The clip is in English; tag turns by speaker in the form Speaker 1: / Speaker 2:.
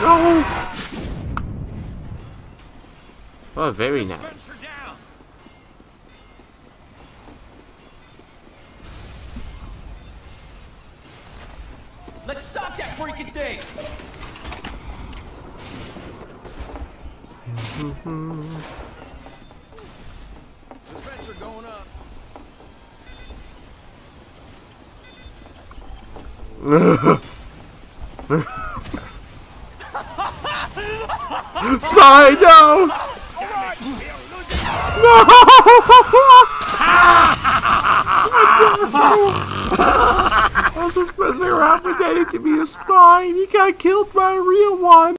Speaker 1: No! Oh, very nice.
Speaker 2: Let's stop that freaking thing!
Speaker 3: Dispenser going up.
Speaker 1: Spy, no! No! I was just messing around pretending to be a spy and he got killed by a real one.